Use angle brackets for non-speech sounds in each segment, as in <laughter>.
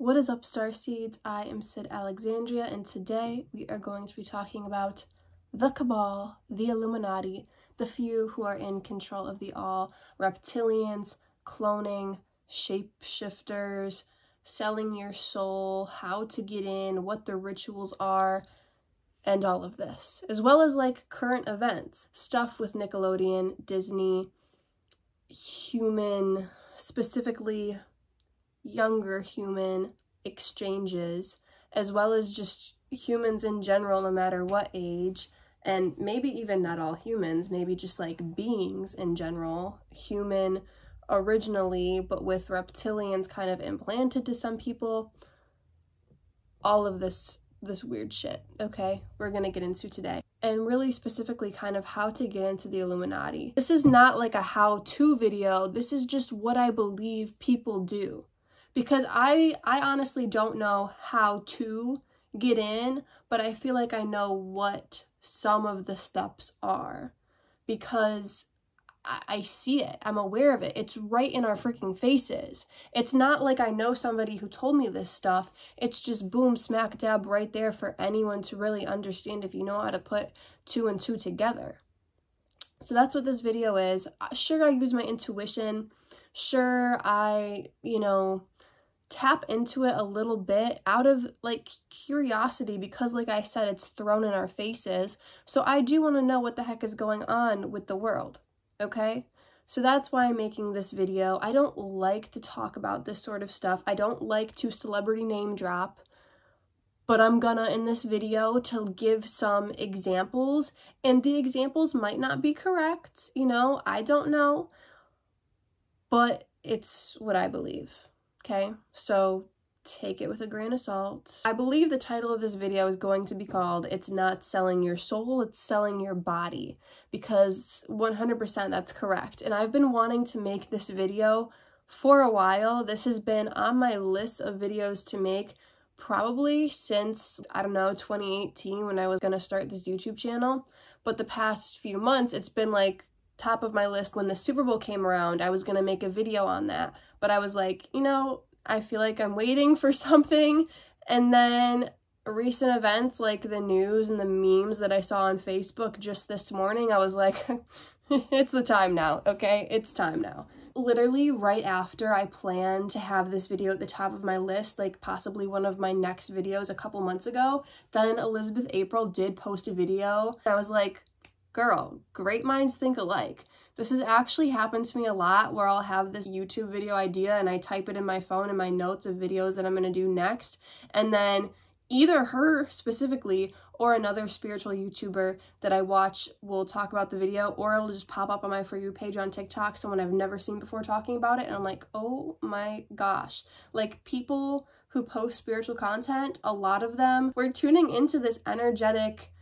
What is up, Star Seeds? I am Syd Alexandria, and today we are going to be talking about the Cabal, the Illuminati, the few who are in control of the all, reptilians, cloning, shapeshifters, selling your soul, how to get in, what the rituals are, and all of this, as well as like current events, stuff with Nickelodeon, Disney, human, specifically younger human exchanges, as well as just humans in general, no matter what age, and maybe even not all humans, maybe just like beings in general, human originally, but with reptilians kind of implanted to some people. All of this this weird shit, okay? We're gonna get into today. And really specifically kind of how to get into the Illuminati. This is not like a how-to video, this is just what I believe people do because I I honestly don't know how to get in, but I feel like I know what some of the steps are because I, I see it. I'm aware of it. It's right in our freaking faces. It's not like I know somebody who told me this stuff. It's just boom, smack dab right there for anyone to really understand if you know how to put two and two together. So that's what this video is. Uh, sure, I use my intuition. Sure, I, you know, tap into it a little bit out of like curiosity because like I said it's thrown in our faces. So I do want to know what the heck is going on with the world okay? So that's why I'm making this video. I don't like to talk about this sort of stuff. I don't like to celebrity name drop. But I'm gonna in this video to give some examples. And the examples might not be correct you know? I don't know. But it's what I believe Okay, so take it with a grain of salt. I believe the title of this video is going to be called It's Not Selling Your Soul, It's Selling Your Body because 100% that's correct. And I've been wanting to make this video for a while. This has been on my list of videos to make probably since, I don't know, 2018 when I was going to start this YouTube channel. But the past few months, it's been like top of my list when the Super Bowl came around. I was going to make a video on that, but I was like, you know, I feel like I'm waiting for <laughs> something. And then recent events like the news and the memes that I saw on Facebook just this morning, I was like, <laughs> it's the time now, okay? It's time now. Literally right after I planned to have this video at the top of my list, like possibly one of my next videos a couple months ago, then Elizabeth April did post a video. I was like, girl, great minds think alike. This has actually happened to me a lot where I'll have this YouTube video idea and I type it in my phone in my notes of videos that I'm going to do next. And then either her specifically or another spiritual YouTuber that I watch will talk about the video or it'll just pop up on my For You page on TikTok, someone I've never seen before talking about it. And I'm like, oh my gosh. Like people who post spiritual content, a lot of them, we're tuning into this energetic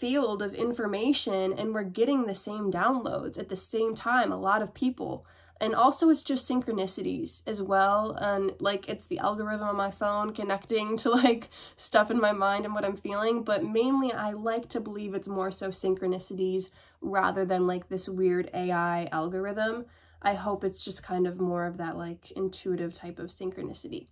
field of information and we're getting the same downloads at the same time, a lot of people. And also it's just synchronicities as well. And like it's the algorithm on my phone connecting <laughs> to like stuff in my mind and what I'm feeling. But mainly I like to believe it's more so synchronicities rather than like this weird AI algorithm. I hope it's just kind of more of that like intuitive type of synchronicity.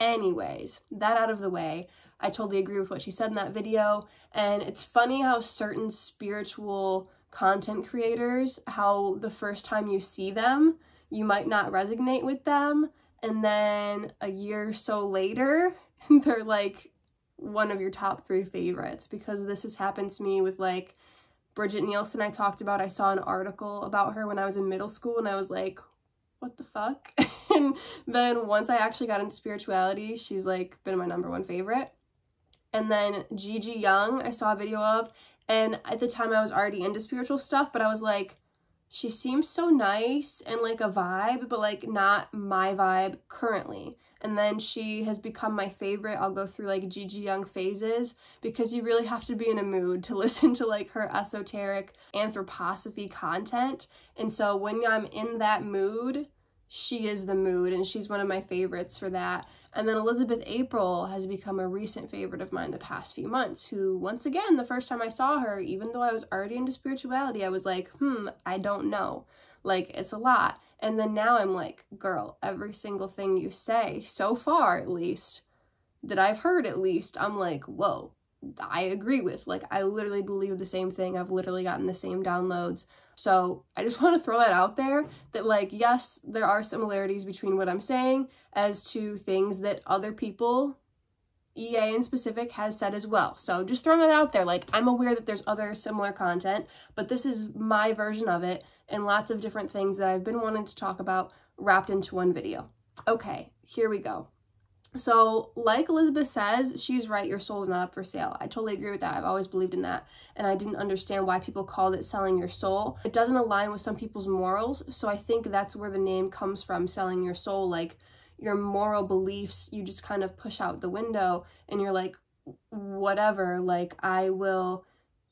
Anyways, that out of the way, I totally agree with what she said in that video. And it's funny how certain spiritual content creators, how the first time you see them, you might not resonate with them. And then a year or so later, <laughs> they're like one of your top three favorites because this has happened to me with like Bridget Nielsen I talked about. I saw an article about her when I was in middle school and I was like, what the fuck? <laughs> and then once I actually got into spirituality, she's like been my number one favorite. And then Gigi Young, I saw a video of, and at the time I was already into spiritual stuff, but I was like, she seems so nice and like a vibe, but like not my vibe currently. And then she has become my favorite. I'll go through like Gigi Young phases because you really have to be in a mood to <laughs> listen to like her esoteric anthroposophy content. And so when I'm in that mood, she is the mood and she's one of my favorites for that. And then Elizabeth April has become a recent favorite of mine the past few months, who, once again, the first time I saw her, even though I was already into spirituality, I was like, hmm, I don't know. Like, it's a lot. And then now I'm like, girl, every single thing you say, so far at least, that I've heard at least, I'm like, whoa, I agree with. Like, I literally believe the same thing. I've literally gotten the same downloads. So I just <laughs> want to throw that out there that, like, yes, there are similarities between what I'm saying as to things that other people, EA in specific, has said as well. So just throwing that out there. Like, I'm aware that there's other similar content, but this is my version of it and lots of different things that I've been wanting to talk about wrapped into one video. Okay, here we go. So, like Elizabeth says, she's right, your soul is not up for sale. I totally agree with that. I've always believed in that. And I didn't understand why people called it selling your soul. It doesn't align with some people's morals. So, I think that's where the name comes from selling your soul. Like, your moral beliefs, you just kind of push out the window and you're like, whatever, like, I will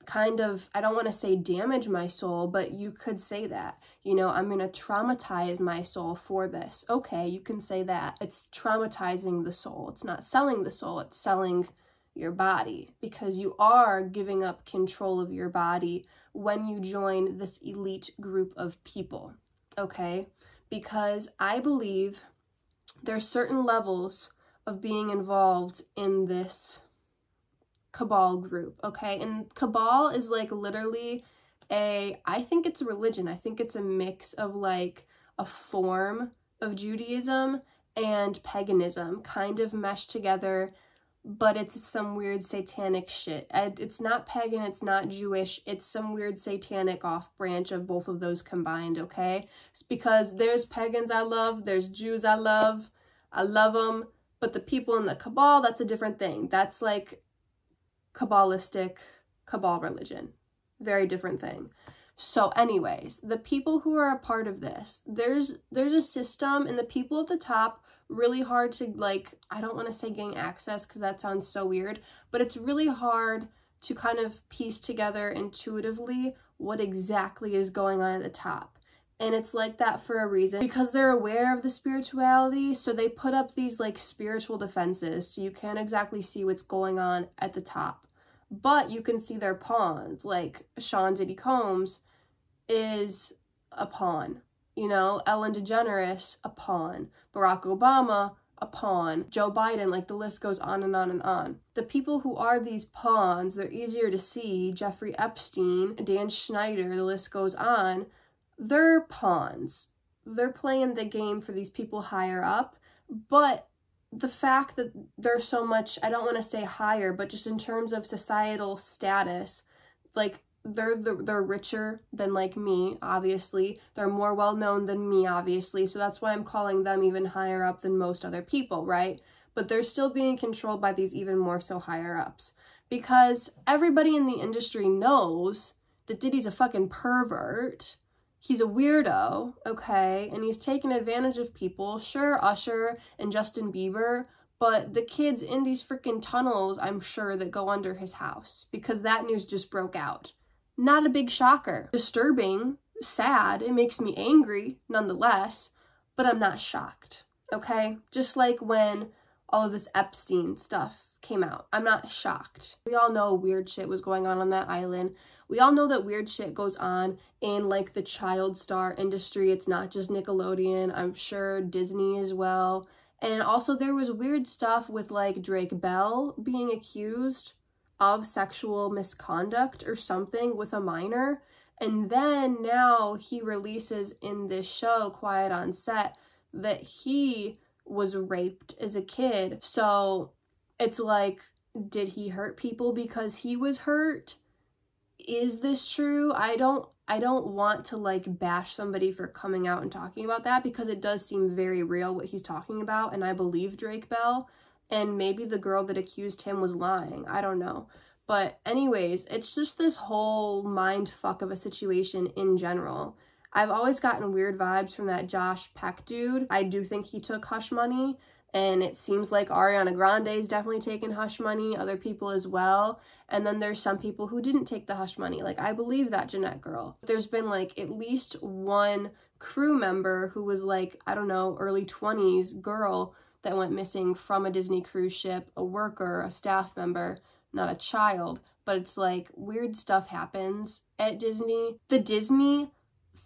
kind of, I don't want to say damage my soul, but you could say that. You know, I'm going to traumatize my soul for this. Okay, you can say that. It's traumatizing the soul. It's not selling the soul, it's selling your body because you are giving up control of your body when you join this elite group of people. Okay? Because I believe there's certain levels of being involved in this cabal group, okay? And cabal is like literally a, I think it's a religion. I think it's a mix of like a form of Judaism and paganism kind of meshed together, but it's some weird satanic shit. It's not pagan, it's not Jewish, it's some weird satanic off branch of both of those combined, okay? It's because there's pagans I love, there's Jews I love, I love them, but the people in the cabal, that's a different thing. That's like Kabbalistic Cabal religion. Very different thing. So anyways, the people who are a part of this, there's there's a system and the people at the top really hard to like I don't want to say gain access cuz that sounds so weird, but it's really hard to kind of piece together intuitively what exactly is going on at the top. And it's like that for a reason because they're aware of the spirituality, so they put up these like spiritual defenses so you can't exactly see what's going on at the top but you can see their pawns. Like Sean Diddy Combs is a pawn. You know, Ellen DeGeneres, a pawn. Barack Obama, a pawn. Joe Biden, like the list goes on and on and on. The people who are these pawns, they're easier to see. Jeffrey Epstein, Dan Schneider, the list goes on. They're pawns. They're playing the game for these people higher up, but the fact that they're so much, I don't want to say higher, but just in terms of societal status, like they're the, they're richer than like me, obviously. They're more well known than me, obviously. So that's why I'm calling them even higher up than most other people, right? But they're still being controlled by these even more so higher ups. Because everybody in the industry knows that Diddy's a fucking pervert he's a weirdo, okay, and he's taking advantage of people. Sure, Usher and Justin Bieber, but the kids in these freaking tunnels, I'm sure, that go under his house because that news just broke out. Not a big shocker. Disturbing, sad, it makes me angry nonetheless, but I'm not shocked, okay? Just like when all of this Epstein stuff came out. I'm not shocked. We all know weird shit was going on on that island. We all know that weird shit goes on in like the child star industry. It's not just Nickelodeon. I'm sure Disney as well. And also there was weird stuff with like Drake Bell being accused of sexual misconduct or something with a minor. And then now he releases in this show, Quiet on Set, that he was raped as a kid. So it's like, did he hurt people because he was hurt? Is this true? I don't I don't want to like bash somebody for coming out and talking about that because it does seem very real what he's talking about and I believe Drake Bell and maybe the girl that accused him was lying. I don't know. But anyways, it's just this whole mind fuck of a situation in general. I've always gotten weird vibes from that Josh Peck dude. I do think he took hush money and it seems like Ariana Grande is definitely taking hush money, other people as well. And then there's some people who didn't take the hush money. Like I believe that Jennette girl. There's been like at least one crew member who was like, I don't know, early 20s girl that went missing from a Disney cruise ship, a worker, a staff member, not a child. But it's like weird stuff happens at Disney. The Disney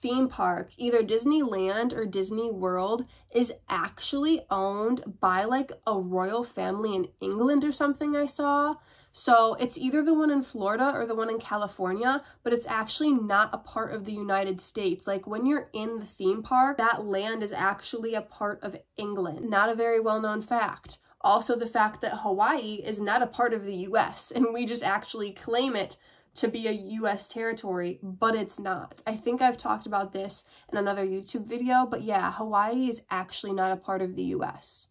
theme park, either Disneyland or Disney World, is actually owned by like a royal family in England or something I saw. So it's either the one in Florida or the one in California, but it's actually not a part of the United States. Like when you're in the theme park, that land is actually a part of England. Not a very well known fact. Also, the fact that Hawaii is not a part of the US and we just actually claim it to be a US territory, but it's not. I think I've talked about this in another YouTube video, but yeah, Hawaii is actually not a part of the US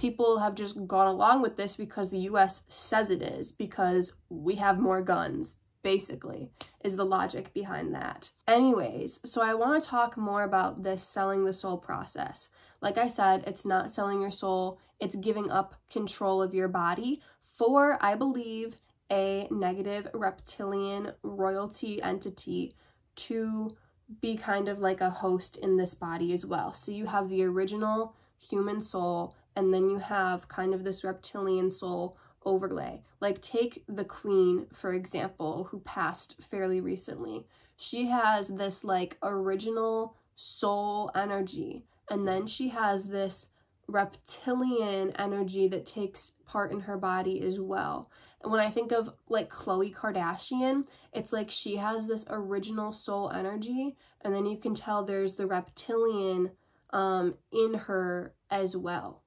people have just gone along with this because the US says it is, because we have more guns, basically, is the logic behind that. Anyways, so I want to talk more about this selling the soul process. Like I said, it's not selling your soul, it's giving up control of your body for, I believe, a negative reptilian royalty entity to be kind of like a host in this body as well. So you have the original human soul and then you have kind of this reptilian soul overlay. Like take the queen, for example, who passed fairly recently. She has this like original soul energy, and then she has this reptilian energy that takes part in her body as well. And when I think of like Khloe Kardashian, it's like she has this original soul energy, and then you can tell there's the reptilian um, in her as well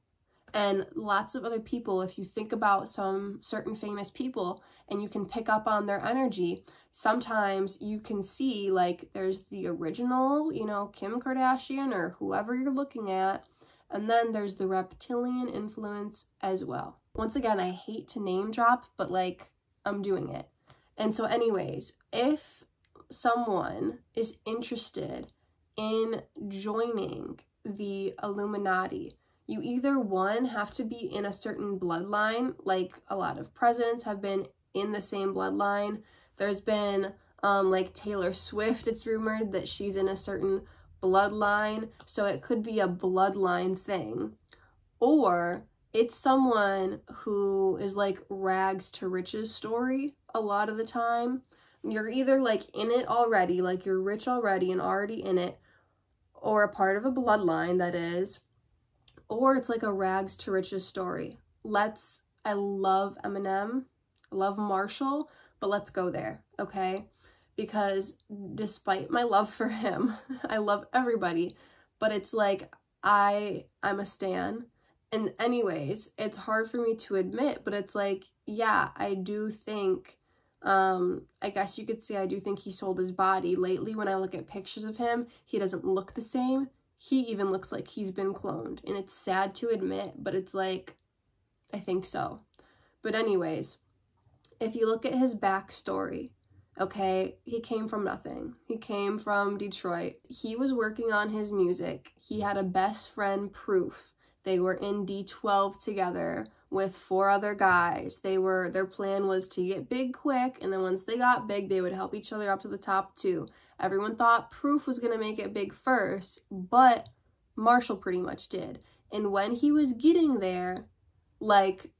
and lots of other people if you think about some certain famous people and you can pick up on their energy sometimes you can see like there's the original you know kim kardashian or whoever you're looking at and then there's the reptilian influence as well once again i hate to name drop but like i'm doing it and so anyways if someone is interested in joining the illuminati you either one have to be in a certain bloodline, like a lot of presidents have been in the same bloodline. There's been um, like Taylor Swift, it's rumored that she's in a certain bloodline, so it could be a bloodline thing. Or it's someone who is like rags to riches story a lot of the time. You're either like in it already, like you're rich already and already in it, or a part of a bloodline that is, or it's like a rags to riches story. Let's, I love Eminem, I love Marshall, but let's go there, okay? Because despite my love for him, <laughs> I love everybody, but it's like I I'm a stan. And anyways, it's hard for me to admit, but it's like, yeah, I do think um I guess you could say I do think he sold his body. Lately when I look at pictures of him, he doesn't look the same he even looks like he's been cloned. And it's sad to admit, but it's like, I think so. But, anyways, if you look at his backstory, okay, he came from nothing. He came from Detroit. He was working on his music. He had a best friend, Proof. They were in D12 together with four other guys. They were their plan was to get big quick and then once they got big, they would help each other up to the top too. Everyone thought Proof was to make it big first, but Marshall pretty much did. And when he was getting there, like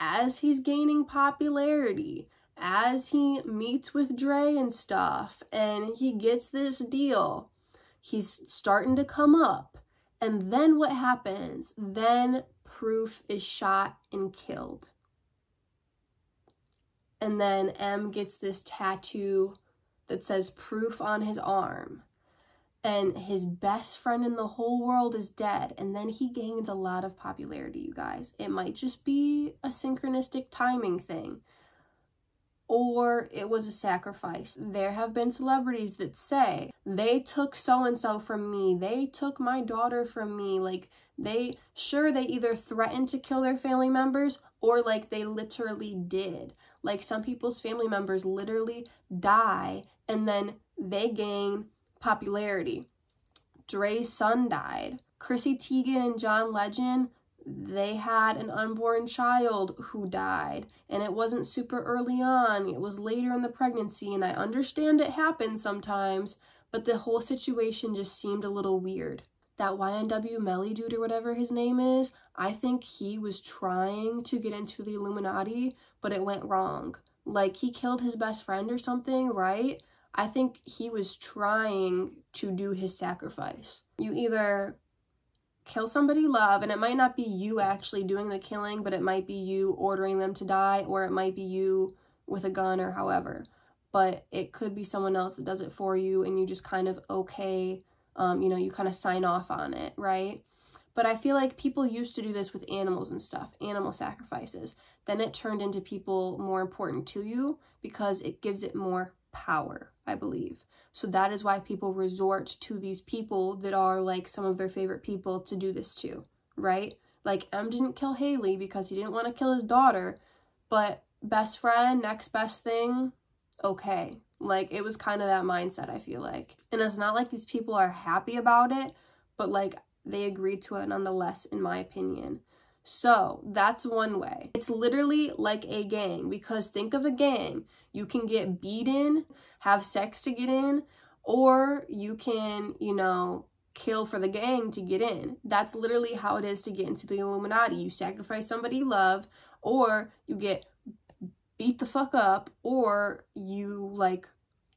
as he's gaining popularity, as he meets with Dre and stuff, and he gets this deal, he's starting to come up. And then what happens? Then Proof is shot and killed. And then M gets this tattoo that says proof on his arm. And his best friend in the whole world is dead. And then he gains a lot of popularity, you guys. It might just be a synchronistic timing thing. Or it was a sacrifice. There have been celebrities that say, they took so and so from me. They took my daughter from me. Like, they, sure, they either threatened to kill their family members or like they literally did. Like some people's family members literally die and then they gain popularity. Dre's son died. Chrissy Teigen and John Legend, they had an unborn child who died. And it wasn't super early on, it was later in the pregnancy. And I understand it happens sometimes, but the whole situation just seemed a little weird that YNW Melly dude or whatever his name is, I think he was trying to get into the Illuminati, but it went wrong. Like he killed his best friend or something, right? I think he was trying to do his sacrifice. You either kill somebody you love, and it might not be you actually doing the killing, but it might be you ordering them to die, or it might be you with a gun or however. But it could be someone else that does it for you, and you just kind of okay, um, you know, you kind of sign off on it, right? But I feel like people used to do this with animals and stuff, animal sacrifices. Then it turned into people more important to you because it gives it more power, I believe. So that is why people resort to these people that are like some of their favorite people to do this to, right? Like M didn't kill Hailie because he didn't want to kill his daughter, but best friend, next best thing, okay. Like it was kind of that mindset, I feel like. And it's not like these people are happy about it, but like they agreed to it nonetheless, in my opinion. So that's one way. It's literally like a gang because think of a gang. You can get beaten, have sex to get in, or you can, you know, kill for the gang to get in. That's literally how it is to get into the Illuminati. You sacrifice somebody you love, or you get beat the fuck up, or you like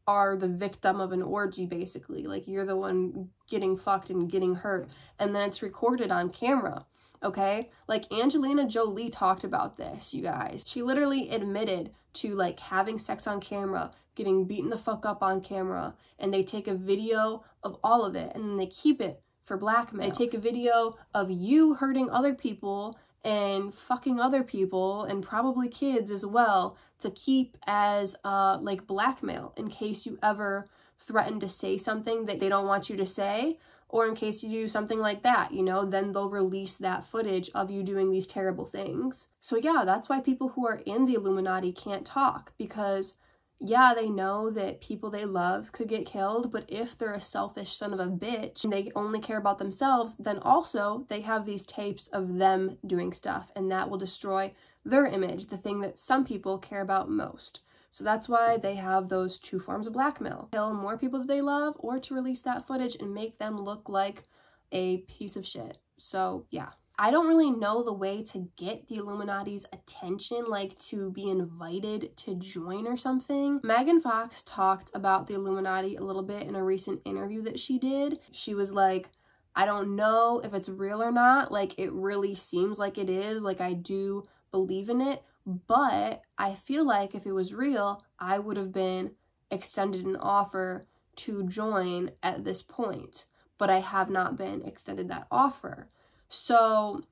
are the victim of an orgy basically. Like you're the one getting fucked and getting hurt, and then it's recorded on camera okay? Like Angelina Jolie talked about this, you guys. She literally admitted to like having sex on camera, getting beaten the fuck up on camera, and they take a video of all of it and then they keep it for blackmail. They take a video of you hurting other people and fucking other people and probably kids as well to keep as uh like blackmail in case you ever threaten to say something that they don't want you to say or in case you do something like that, you know, then they'll release that footage of you doing these terrible things. So yeah, that's why people who are in the Illuminati can't talk because yeah, they know that people they love could get killed, but if they're a selfish son of a bitch and they only care about themselves, then also they have these tapes of them doing stuff and that will destroy their image, the thing that some people care about most. So that's why they have those two forms of blackmail. Kill more people that they love or to release that footage and make them look like a piece of shit. So yeah. I don't really know the way to get the Illuminati's attention, like to be invited to join or something. Megan Fox talked about the Illuminati a little bit in a recent interview that she did. She was like, I don't know if it's real or not. Like, it really seems like it is. Like, I do believe in it, but I feel like if it was real, I would have been extended an offer to join at this point, but I have not been extended that offer. So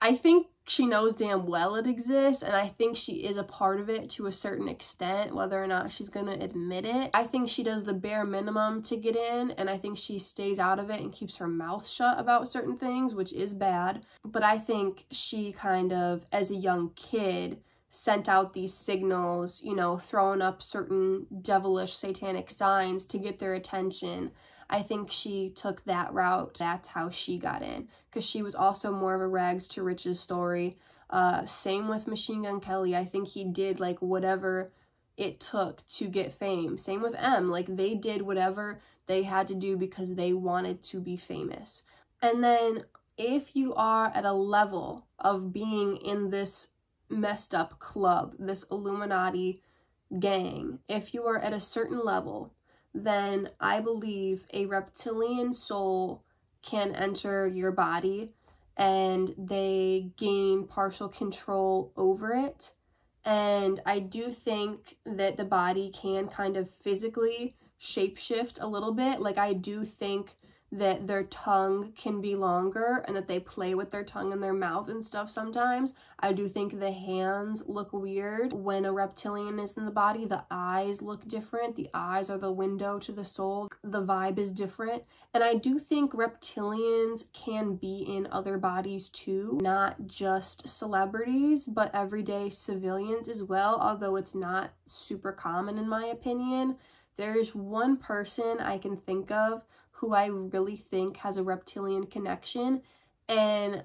I think she knows damn well it exists and I think she is a part of it to a certain extent whether or not she's to admit it. I think she does the bare minimum to get in and I think she stays out of it and keeps her mouth shut about certain things which is bad. But I think she kind of as a young kid sent out these signals, you know, throwing up certain devilish satanic signs to get their attention I think she took that route. That's how she got in because she was also more of a rags to riches story. Uh, same with Machine Gun Kelly. I think he did like whatever it took to get fame. Same with M. Like they did whatever they had to do because they wanted to be famous. And then if you are at a level of being in this messed up club, this Illuminati gang, if you are at a certain level, then I believe a reptilian soul can enter your body and they gain partial control over it. And I do think that the body can kind of physically shapeshift a little bit. Like, I do think that their tongue can be longer and that they play with their tongue in their mouth and stuff sometimes. I do think the hands look weird when a reptilian is in the body. The eyes look different. The eyes are the window to the soul. The vibe is different. And I do think reptilians can be in other bodies too, not just celebrities, but everyday civilians as well, although it's not super common in my opinion. There's one person I can think of who I really think has a reptilian connection. And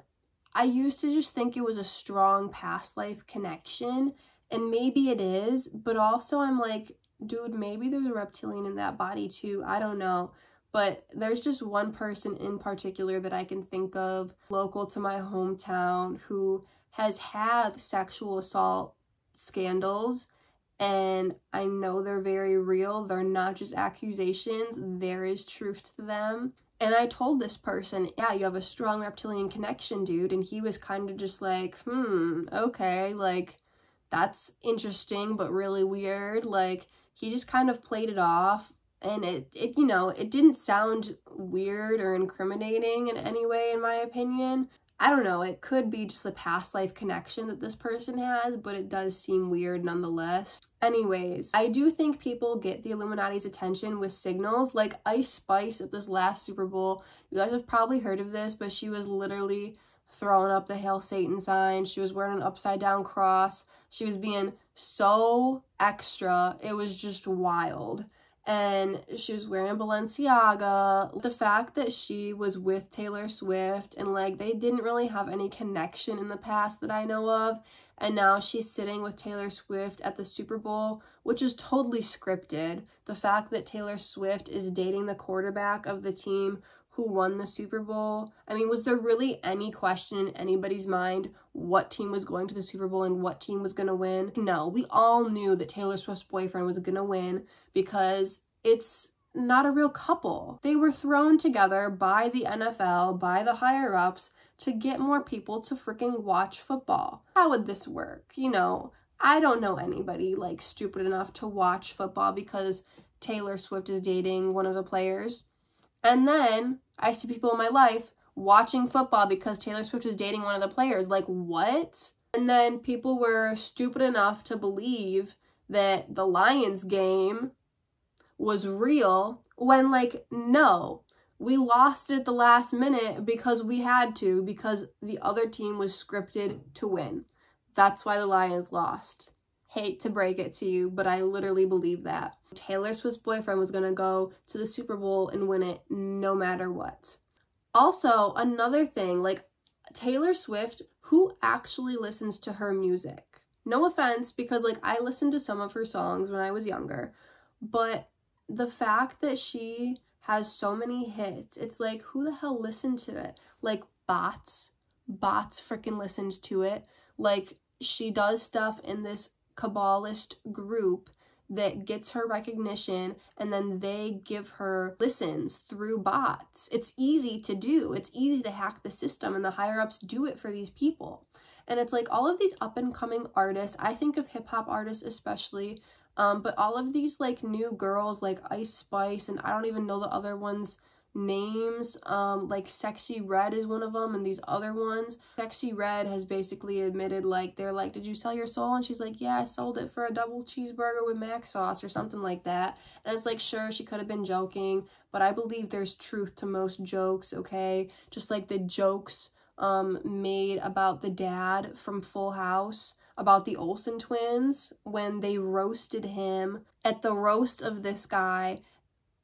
I used to just think it was a strong past life connection. And maybe it is, but also I'm like, dude, maybe there's a reptilian in that body too. I don't know. But there's just one person in particular that I can think of local to my hometown who has had sexual assault scandals and I know they're very real. They're not just accusations, there is truth to them. And I told this person, yeah, you have a strong reptilian connection, dude. And he was kind of just like, hmm, okay, like, that's interesting, but really weird. Like, he just kind of played it off. And it, it, you know, it didn't sound weird or incriminating in any way, in my opinion. I don't know, it could be just a past life connection that this person has, but it does seem weird nonetheless. Anyways, I do think people get the Illuminati's attention with signals like Ice Spice at this last Super Bowl. You guys have probably heard of this, but she was literally throwing up the Hail Satan sign. She was wearing an upside down cross. She was being so extra. It was just wild and she was wearing Balenciaga. The fact that she was with Taylor Swift and like they didn't really have any connection in the past that I know of, and now she's sitting with Taylor Swift at the Super Bowl, which is totally scripted. The fact that Taylor Swift is dating the quarterback of the team who won the Super Bowl. I mean, was there really any question in anybody's mind what team was going to the Super Bowl and what team was going to win? No, we all knew that Taylor Swift's boyfriend was going to win because it's not a real couple. They were thrown together by the NFL, by the higher ups, to get more people to freaking watch football. How would this work? You know, I don't know anybody like stupid enough to watch football because Taylor Swift is dating one of the players. And then I see people in my life watching football because Taylor Swift was dating one of the players. Like, what? And then people were stupid enough to believe that the Lions game was real when, like, no, we lost it at the last minute because we had to, because the other team was scripted to win. That's why the Lions lost hate to break it to you, but I literally believe that. Taylor Swift's boyfriend was going to go to the Super Bowl and win it no matter what. Also, another thing, like Taylor Swift, who actually listens to her music? No offense, because like I listened to some of her songs when I was younger, but the fact that she has so many hits, it's like, who the hell listened to it? Like bots, bots freaking listened to it. Like she does stuff in this Kabbalist group that gets her recognition and then they give her listens through bots. It's easy to do. It's easy to hack the system and the higher ups do it for these people. And it's like all of these up and coming artists, I think of hip hop artists especially, um, but all of these like new girls like Ice Spice and I don't even know the other ones names um like Sexyy Red is one of them and these other ones. Sexyy Red has basically admitted like they're like did you sell your soul? And she's like yeah i sold it for a double cheeseburger with mac sauce or something like that. And it's like sure she could have been joking but i believe there's truth to most jokes okay? Just like the jokes um made about the dad from full house about the olsen twins when they roasted him at the roast of this guy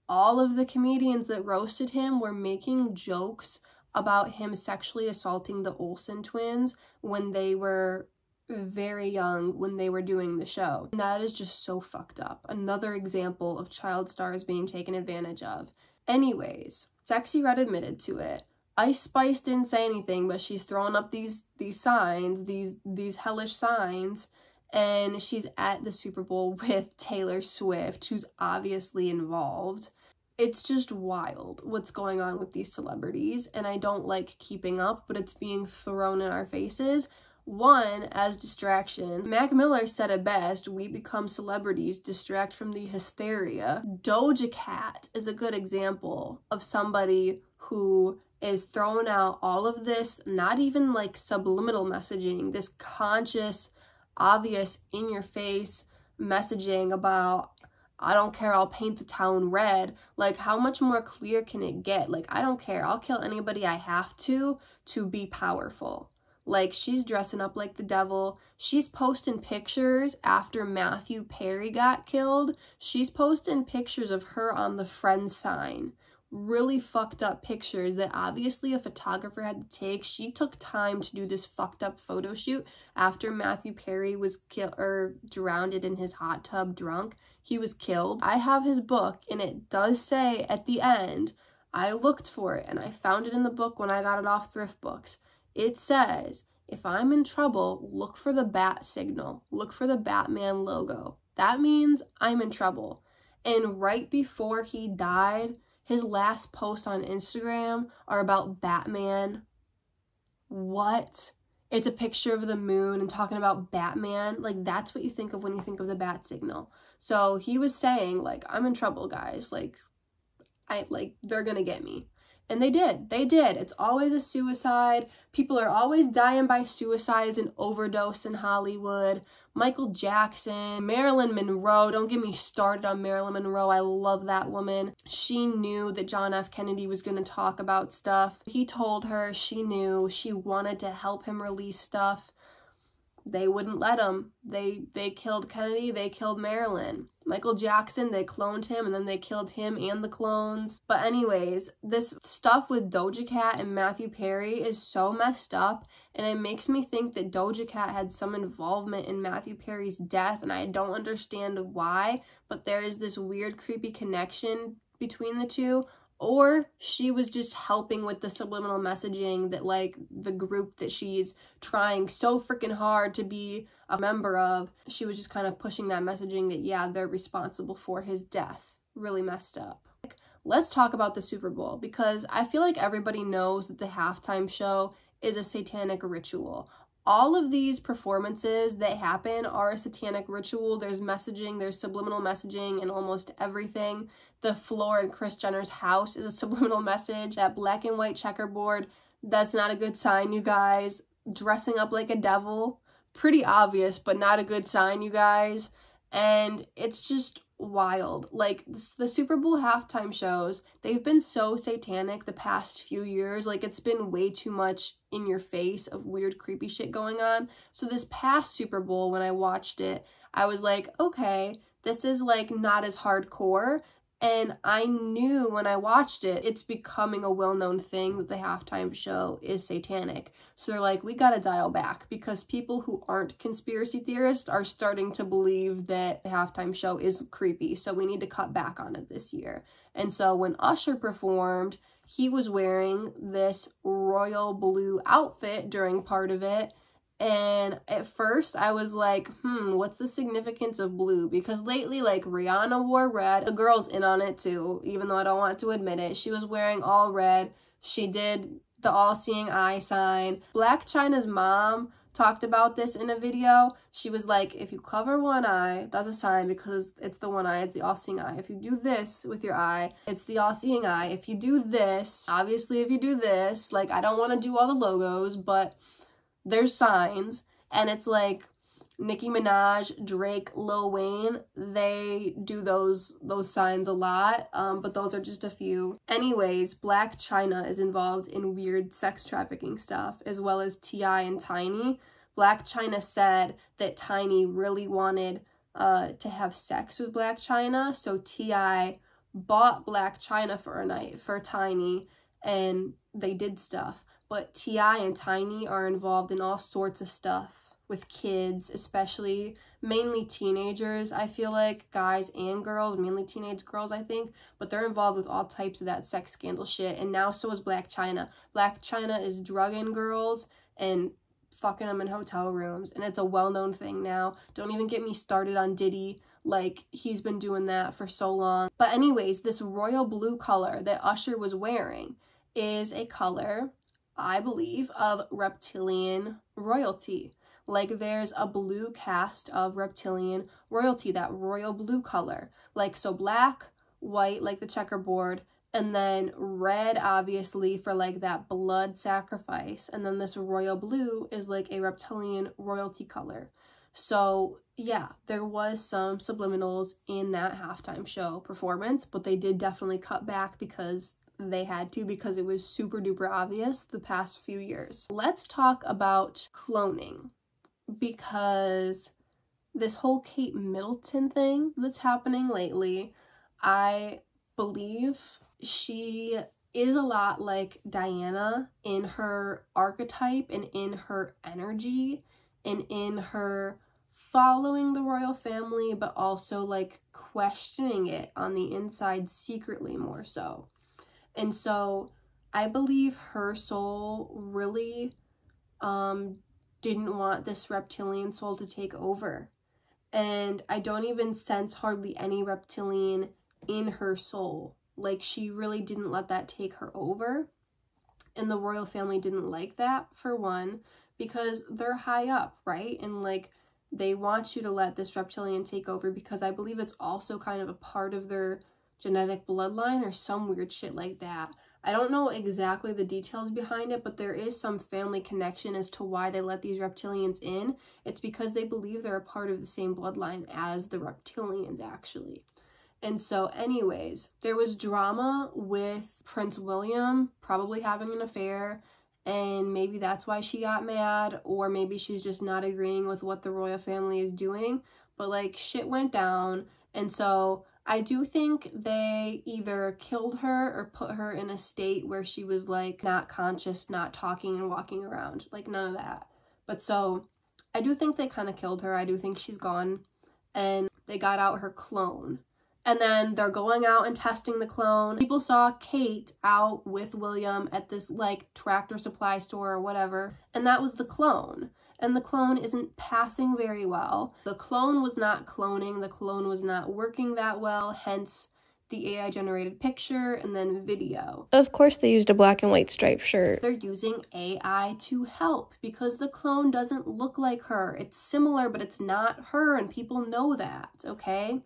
all of the comedians that roasted him were making jokes about him sexually assaulting the Olsen twins when they were very young when they were doing the show. And that is just so fucked up. Another example of child stars being taken advantage of. Anyways, Sexyy Red admitted to it. Ice Spice didn't say anything, but she's throwing up these these signs, these these hellish signs, and she's at the Super Bowl <laughs> with Taylor Swift, who's obviously involved it's just wild what's going on with these celebrities and I don't like keeping up, but it's being thrown in our faces. One, as distraction. Mac Miller said it best, we become celebrities, distract from the hysteria. Doja Cat is a good example of somebody who is throwing out all of this, not even like subliminal messaging, this conscious, obvious, in your face messaging about I don't care, I'll paint the town red. Like, how much more clear can it get? Like, I don't care, I'll kill anybody I have to to be powerful. Like, she's dressing up like the devil. She's posting pictures after Matthew Perry got killed. She's posting pictures of her on the friend sign really fucked up pictures that obviously a photographer had to take. She took time to do this fucked up photo shoot after Matthew Perry was killed or drowned in his hot tub drunk. He was killed. I have his book and it does say at the end, I looked for it and I found it in the book when I got it off ThriftBooks. It says, if I'm in trouble, look for the bat signal. Look for the Batman logo. that means I'm in trouble. And right before he died, his last posts on Instagram are about Batman. What? It's a picture of the moon and talking about Batman. Like, that's what you think of when you think of the bat signal. So he was saying, like, I'm in trouble, guys. Like, I, like, they're gonna get me. And they did. They did. It's always a suicide. People are always dying by suicides and overdose in Hollywood. Michael Jackson, Marilyn Monroe. Don't get me started on Marilyn Monroe. I love that woman. She knew that John F. Kennedy was going to talk about stuff. He told her she knew she wanted to help him release stuff they wouldn't let him. They they killed Kennedy, they killed Marilyn. Michael Jackson, they cloned him and then they killed him and the clones. But anyways, this stuff with Doja Cat and Matthew Perry is so messed up and it makes me think that Doja Cat had some involvement in Matthew Perry's death and I don't understand why, but there is this weird creepy connection between the two or she was just helping with the subliminal messaging that like the group that she's trying so freaking hard to be a member of she was just kind of pushing that messaging that yeah they're responsible for his death really messed up Like, let's talk about the super bowl because i feel like everybody knows that the halftime show is a satanic ritual all of these performances that happen are a satanic ritual. There's messaging, there's subliminal messaging and almost everything. The floor in Kris Jenner's house is a <laughs> subliminal message. That black and white checkerboard, that's not a good sign, you guys. Dressing up like a devil, pretty obvious, but not a good sign, you guys. And it's just wild. Like the Super Bowl halftime shows, they've been so satanic the past few years. Like it's been way too much in your face of weird creepy shit going on. So this past Super Bowl when I watched it, I was like, okay, this is like not as hardcore. And I knew when I watched it, it's becoming a well known thing that the halftime show is satanic. So they're like, we gotta dial back because people who aren't conspiracy theorists are starting to believe that the halftime show is creepy. So we need to cut back on it this year. And so when Usher performed, he was wearing this royal blue outfit during part of it and at first I was like, hmm, what's the significance of blue? Because lately, like, Rihanna wore red. The girl's in on it too, even though I don't want to admit it. She was wearing all red. She did the all-seeing eye sign. Blac Chyna's mom talked about this in a video. She was like, if you cover one eye, that's a sign because it's the one eye, it's the all-seeing eye. If you do this with your eye, it's the all-seeing eye. If you do this, obviously if you do this, like I don't want to do all the logos, but there's signs and it's like Nicki Minaj, Drake, Lil Wayne, they do those those signs a lot, um, but those are just a few. Anyways, Blac Chyna is involved in weird sex trafficking stuff, as well as T.I. and Tiny. Blac Chyna said that Tiny really wanted uh, to have sex with Blac Chyna, so T.I. bought Blac Chyna for a night for Tiny, and they did stuff. But T.I. and Tiny are involved in all sorts of stuff with kids, especially mainly teenagers, I feel like, guys and girls, mainly teenage girls, I think, but they're involved with all types of that sex scandal shit, and now so is Blac Chyna. Blac Chyna is drugging girls and fucking them in hotel rooms, and it's a well-known thing now. Don't even get me started on Diddy, like, he's been doing that for so long. But anyways, this royal blue color that Usher was wearing is a color I believe, of reptilian royalty. Like there's a blue cast of reptilian royalty, that royal blue color. Like so black, white, like the checkerboard, and then red obviously for like that blood sacrifice. And then this royal blue is like a reptilian royalty color. So yeah, there was some subliminals in that halftime show performance, but they did definitely cut back because they had to because it was super duper obvious the past few years. Let's talk about cloning because this whole Kate Middleton thing that's happening lately, I believe she is a lot like Diana in her archetype and in her energy and in her following the royal family, but also like questioning it on the inside secretly more so. And so I believe her soul really um, didn't want this reptilian soul to take over. and I don't even sense hardly any reptilian in her soul. Like she really didn't let that take her over. And the royal family didn't like that for one because they're high up, right? And like they want you to let this reptilian take over because I believe it's also kind of a part of their genetic bloodline or some weird shit like that. I don't know exactly the details behind it, but there is some family connection as to why they let these reptilians in. It's because they believe they're a part of the same bloodline as the reptilians, actually. And so, anyways, there was drama with Prince William probably having an affair, and maybe that's why she got mad, or maybe she's just not agreeing with what the royal family is doing. But like, shit went down, and so I do think they either killed her or put her in a state where she was like not conscious, not talking and walking around. Like none of that. But so I do think they kind of killed her. I do think she's gone. And they got out her clone. And then they're going out and testing the clone. People saw Kate out with William at this like tractor supply store or whatever. And that was the clone and the clone isn't passing very well. The clone was not cloning, the clone was not working that well, hence the AI generated picture and then video. Of course they used a black and white striped shirt. They're using AI to help because the clone doesn't look like her. It's similar, but it's not her and people know that, okay?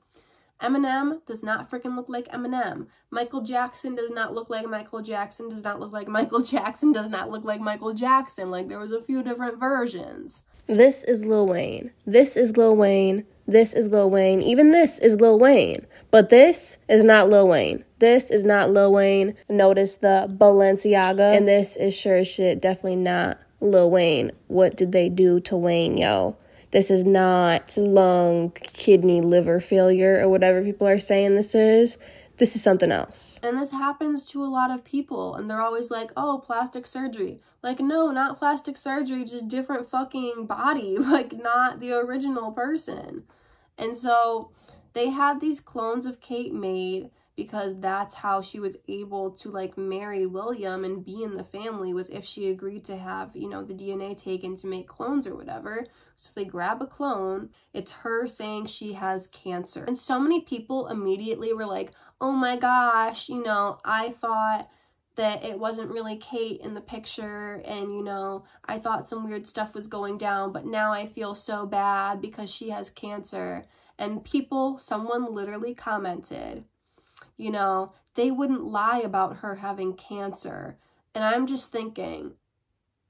Eminem does not freaking look like Eminem. Michael Jackson does not look like Michael Jackson, does not look like Michael <laughs> Jackson, does not look like Michael Jackson. Like, there was a few different versions. This is Lil Wayne. This is Lil Wayne. This is Lil Wayne. Even this is Lil Wayne. But this is not Lil Wayne. This is not Lil Wayne. Notice the Balenciaga. And this is sure shit definitely not Lil Wayne. What did they do to Wayne, yo? This is not lung, kidney, liver failure or whatever people are saying this is. This is something else. And this happens to a lot of people, and they're always like, oh, plastic surgery. Like, no, not plastic surgery, just different fucking body, <laughs> like, not the original person. And so they had these clones of Kate made because that's how she was able to like marry William and be in the family was if she agreed to have, you know, the DNA taken to make clones or whatever. So they grab a clone. It's her saying she has cancer. And so many people immediately were like, "Oh my gosh, you know, I thought that it wasn't really Kate in the picture and you know I thought some weird stuff was going down but now I feel so bad because she has cancer and people someone literally commented you know, they wouldn't lie about her having cancer. And I'm just thinking,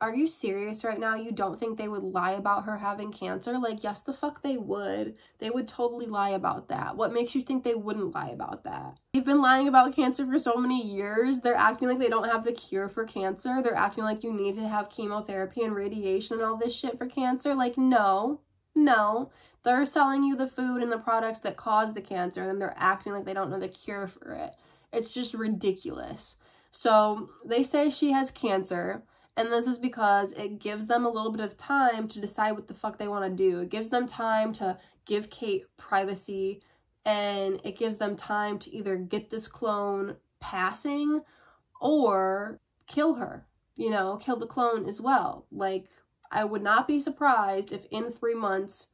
are you serious right now? You don't think they would lie about her having cancer? Like, yes, the fuck they would. They would totally lie about that. What makes you think they wouldn't lie about that? They've been lying about cancer for so many years. They're acting like they don't have the cure for cancer. They're acting like you need to have chemotherapy and radiation and all this shit for cancer. Like, no, no, they're selling you the food and the products that cause the cancer, and they're acting like they don't know the cure for it. It's just ridiculous. So they say she has cancer, and this is because it gives them a little bit of time to decide what the fuck they want to do. It gives them time to give Kate privacy, and it gives them time to either get this clone passing or kill her. You know, kill the clone as well. Like, I would not be surprised if in three months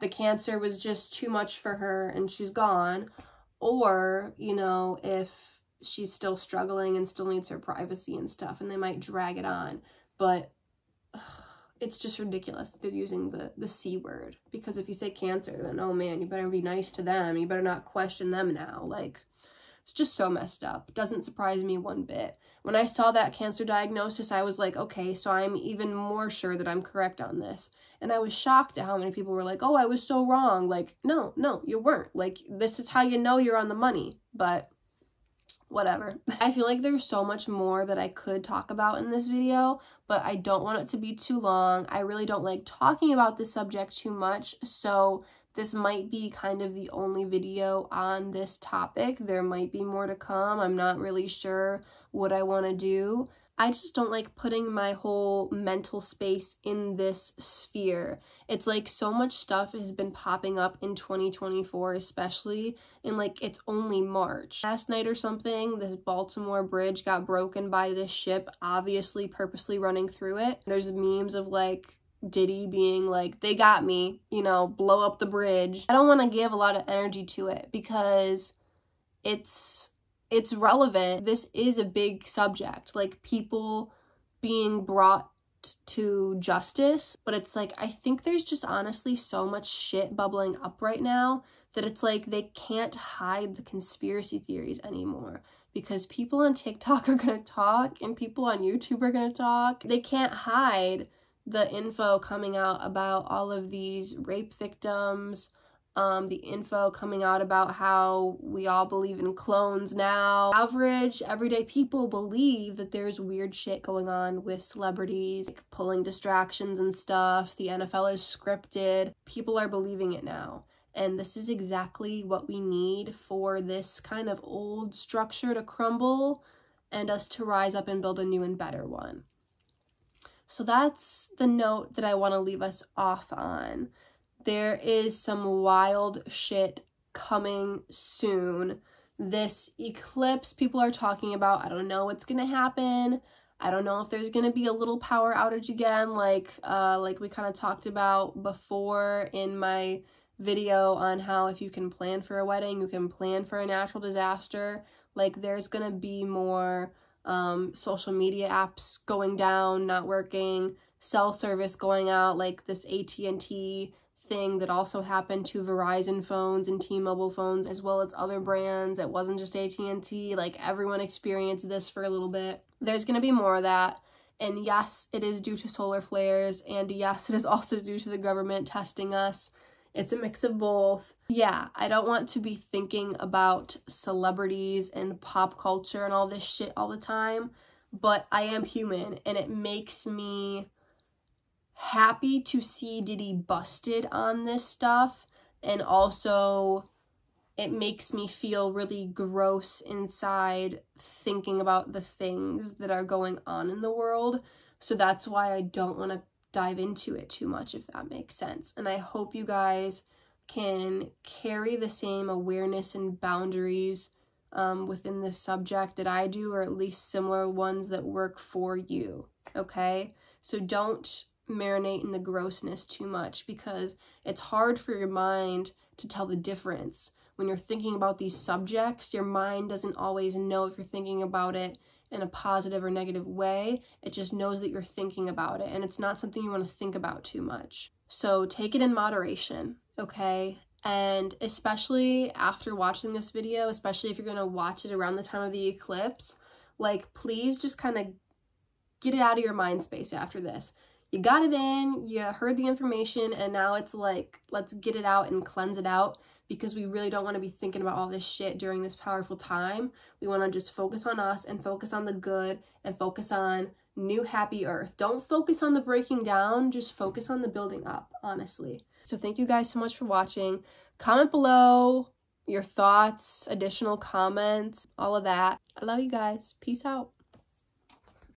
the cancer was just too much for her and she's gone. Or, you know, if she's still struggling and still needs her privacy and stuff and they might drag it on. But ugh, it's just ridiculous they're using the, the C word. Because if you say cancer, then oh man, you better be nice to them. You better not question them now. Like, it's just so messed up. Doesn't surprise me one bit. When I saw that cancer diagnosis, I was like, okay, so I'm even more sure that I'm correct on this. And I was shocked at how many people were like, oh, I was so wrong. Like, no, no, you weren't. Like, this is how you know you're on the money. But whatever. <laughs> I feel like there's so much more that I could talk about in this video, but I don't want it to be too long. I really don't like talking about this subject too much, so this might be kind of the only video on this topic. There might be more to come. I'm not really sure what I want to do. I just don't like putting my whole mental space in this sphere. It's like so much stuff has been popping up in 2024, especially, and like it's only March. Last night or something, this Baltimore bridge got broken by this ship, obviously purposely running through it. There's memes of like Diddy being like, they got me, you know, blow up the bridge. I don't want to give a lot of energy to it because it's it's relevant. This is a big subject. Like people being brought to justice, but it's like I think there's just honestly so much shit bubbling up right now that it's like they can't hide the conspiracy theories anymore because people on TikTok <laughs> are going to talk and people on YouTube are going to talk. They can't hide the info coming out about all of these rape victims, um, the info coming out about how we all believe in clones now. Average, everyday people believe that there's weird shit going on with celebrities, like pulling distractions and stuff. The NFL is scripted. People are believing it now. And this is exactly what we need for this kind of old structure to crumble and us to rise up and build a new and better one. So that's the note that I want to leave us off on. There is some wild shit coming soon. This eclipse people are talking about, I don't know what's going to happen. I don't know if there's going to be a little power outage again like uh like we kind of talked about before in my video on how if you can plan for a wedding, you can plan for a natural disaster. Like there's going to be more um, social media apps going down, not working, cell service going out, like this AT&T thing that also happened to Verizon phones and T-Mobile phones as well as other brands. It wasn't just AT&T, like everyone experienced this for a little bit. There's going to be more of that. And yes, it is due to solar flares and yes, it is <laughs> also due to the government testing us. It's a mix of both. Yeah, I don't want to be thinking about celebrities and pop culture and all this shit all the time, but I am human and it makes me happy to see Diddy busted on this stuff and also it makes me feel really gross inside thinking about the things that are going on in the world. So that's why I don't want to dive into it too much, if that makes sense. And I hope you guys can carry the same awareness and boundaries um, within this subject that I do, or at least similar ones that work for you. Okay? So don't marinate in the grossness too much because it's hard for your mind to tell the difference. When you're thinking about these subjects, your mind doesn't always know if you're thinking about it in a positive or negative way. It just knows that you're thinking about it and it's not something you want to think about too much. So take it in moderation, okay? And especially after watching this video, especially if you're going to watch it around the time of the eclipse, like please just kind of get it out of your mind space after this. You got it in, you heard the information, and now it's like, let's get it out and cleanse it out because we really don't want to be thinking about all this shit during this powerful time. We want to just focus on us and focus on the good and focus on new happy earth. Don't focus on the breaking down, just focus on the building up, honestly. So thank you guys so much for watching. Comment below your thoughts, additional comments, all of that. I love you guys. Peace out.